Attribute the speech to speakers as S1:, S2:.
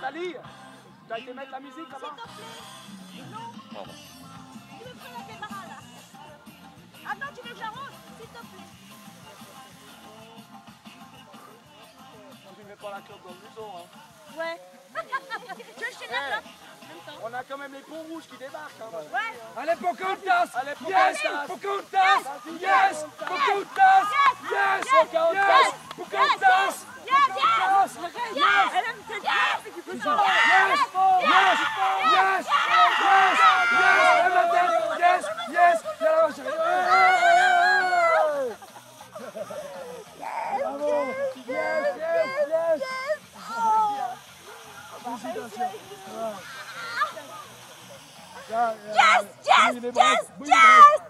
S1: Nathalie, t'as été mettre la musique là-bas
S2: S'il te plaît. Non.
S3: Pardon.
S2: Tu me prends la caméra là. Attends, tu veux que j'arrose S'il te plaît.
S1: Ne pas la clope dans le museau. Hein.
S2: Ouais. tu veux que je te la
S1: Eh,
S2: clope En même temps.
S1: on a quand même les ponts rouges qui débarquent. Hein.
S2: Ouais.
S4: Allez, Pocahontas
S1: Allez,
S4: Yes
S1: Pocahontas.
S4: Yes
S1: Pocahontas.
S4: Pocahontas Yes
S1: Pocahontas.
S4: Yes Pocahontas
S2: Yes,
S4: Pocahontas
S2: yes. Aime
S4: Yes, yes, yes, yes!